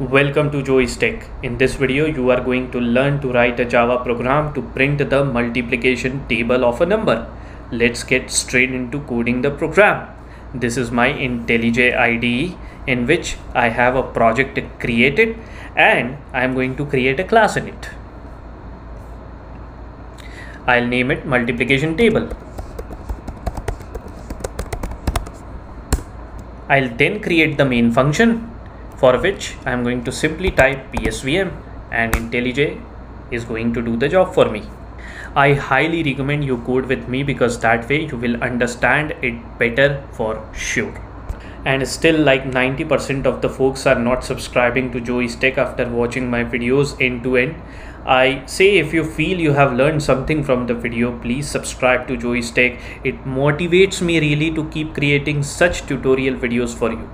Welcome to Joey's Tech. In this video, you are going to learn to write a Java program to print the multiplication table of a number. Let's get straight into coding the program. This is my IntelliJ IDE in which I have a project created and I am going to create a class in it. I'll name it multiplication table. I'll then create the main function for which I'm going to simply type PSVM and IntelliJ is going to do the job for me. I highly recommend you code with me because that way you will understand it better for sure. And still like 90% of the folks are not subscribing to Joey's Tech after watching my videos end to end. I say if you feel you have learned something from the video, please subscribe to Joey's Tech. It motivates me really to keep creating such tutorial videos for you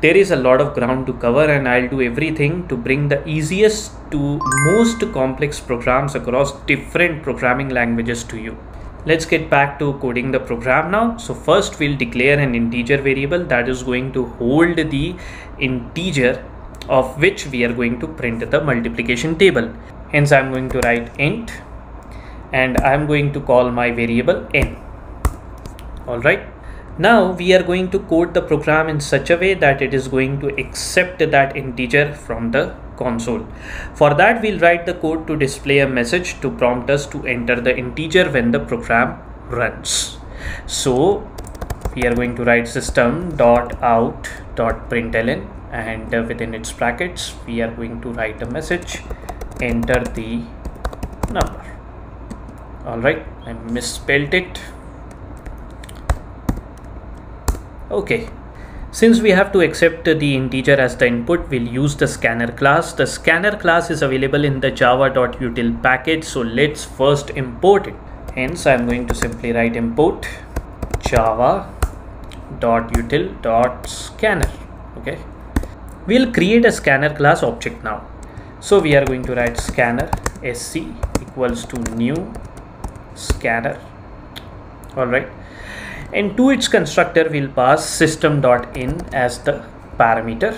there is a lot of ground to cover and I'll do everything to bring the easiest to most complex programs across different programming languages to you. Let's get back to coding the program now. So first we'll declare an integer variable that is going to hold the integer of which we are going to print the multiplication table. Hence I'm going to write int and I'm going to call my variable n. Alright now we are going to code the program in such a way that it is going to accept that integer from the console. For that we'll write the code to display a message to prompt us to enter the integer when the program runs. So we are going to write system dot out dot println and uh, within its brackets we are going to write a message enter the number all right i misspelled it okay since we have to accept the integer as the input, we'll use the scanner class. The scanner class is available in the java.util package. So let's first import it. Hence, I'm going to simply write import java.util.scanner. Okay. We'll create a scanner class object now. So we are going to write scanner sc equals to new scanner. All right and to its constructor we'll pass system.in as the parameter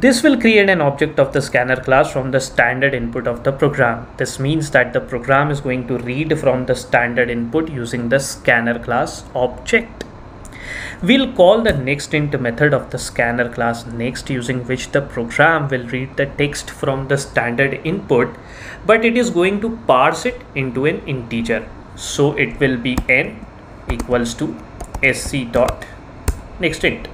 this will create an object of the scanner class from the standard input of the program. This means that the program is going to read from the standard input using the scanner class object. We'll call the nextInt method of the scanner class next using which the program will read the text from the standard input but it is going to parse it into an integer so it will be n equals to sc dot. Next int.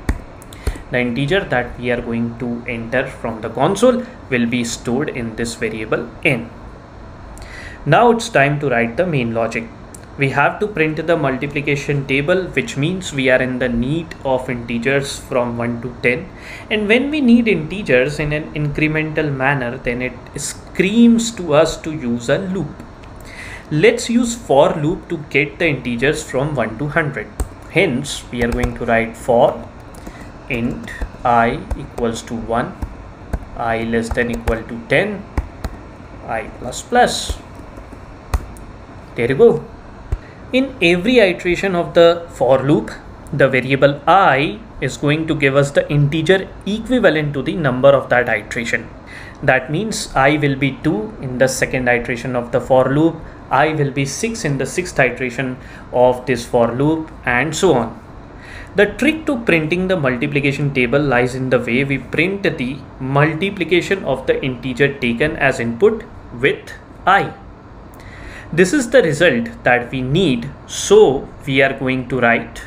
The integer that we are going to enter from the console will be stored in this variable n. Now it's time to write the main logic. We have to print the multiplication table which means we are in the need of integers from 1 to 10 and when we need integers in an incremental manner then it screams to us to use a loop Let's use for loop to get the integers from 1 to 100. Hence, we are going to write for int i equals to 1, i less than equal to 10, i plus plus. There you go. In every iteration of the for loop, the variable i is going to give us the integer equivalent to the number of that iteration. That means i will be 2 in the second iteration of the for loop, i will be 6 in the sixth iteration of this for loop and so on. The trick to printing the multiplication table lies in the way we print the multiplication of the integer taken as input with i. This is the result that we need so we are going to write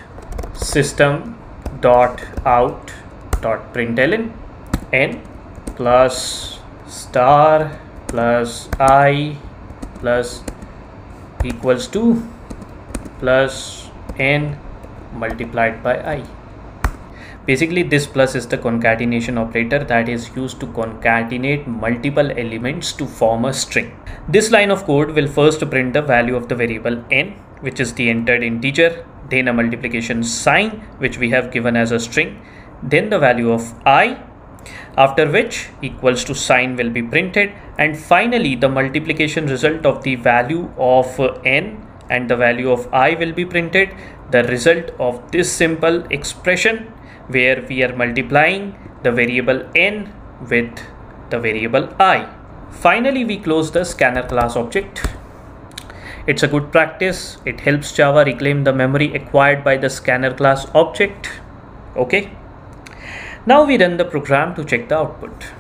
system dot out dot println n plus star plus i plus equals to plus n multiplied by i. Basically this plus is the concatenation operator that is used to concatenate multiple elements to form a string. This line of code will first print the value of the variable n which is the entered integer then a multiplication sign which we have given as a string then the value of i after which equals to sign will be printed and finally the multiplication result of the value of n and the value of i will be printed the result of this simple expression where we are multiplying the variable n with the variable i. Finally, we close the scanner class object. It's a good practice. It helps Java reclaim the memory acquired by the scanner class object. Okay. Now we run the program to check the output.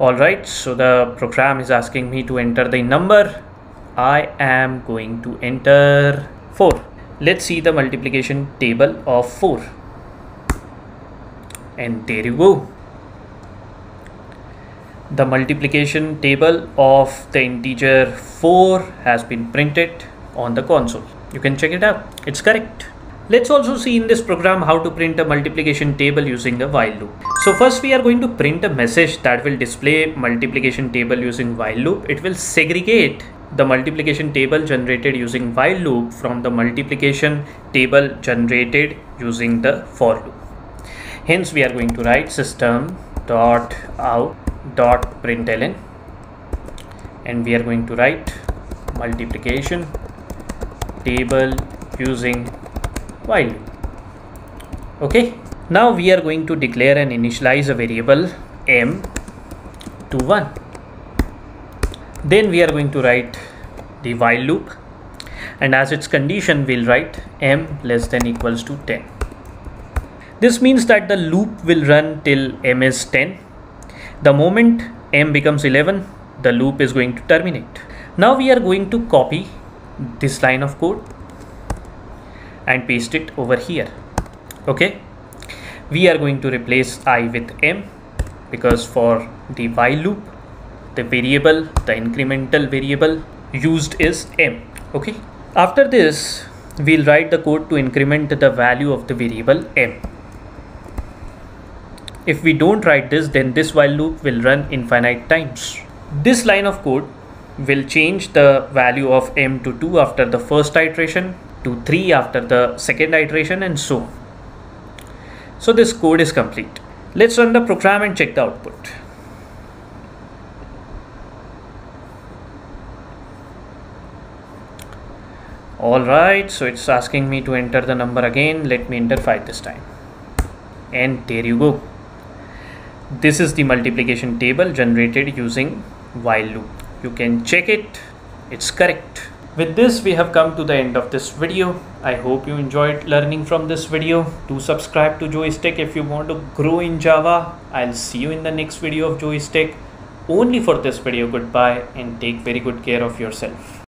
Alright, so the program is asking me to enter the number. I am going to enter 4. Let's see the multiplication table of 4. And there you go. The multiplication table of the integer 4 has been printed on the console. You can check it out. It's correct. Let's also see in this program how to print a multiplication table using a while loop. So first we are going to print a message that will display multiplication table using while loop. It will segregate the multiplication table generated using while loop from the multiplication table generated using the for loop. Hence we are going to write system dot out dot println and we are going to write multiplication table using while okay. Now we are going to declare and initialize a variable m to 1 then we are going to write the while loop. And as its condition we'll write m less than equals to 10 this means that the loop will run till m is 10 the moment m becomes 11 the loop is going to terminate. Now we are going to copy this line of code and paste it over here. Okay? We are going to replace i with m because for the while loop the variable the incremental variable used is m. Okay? After this we'll write the code to increment the value of the variable m. If we don't write this then this while loop will run infinite times. This line of code will change the value of m to 2 after the first iteration to 3 after the second iteration and so on. So this code is complete. Let's run the program and check the output. Alright, so it's asking me to enter the number again. Let me enter 5 this time. And there you go. This is the multiplication table generated using while loop. You can check it. It's correct. With this we have come to the end of this video. I hope you enjoyed learning from this video. Do subscribe to Joey's Tech if you want to grow in Java. I'll see you in the next video of Joey's Tech. Only for this video goodbye and take very good care of yourself.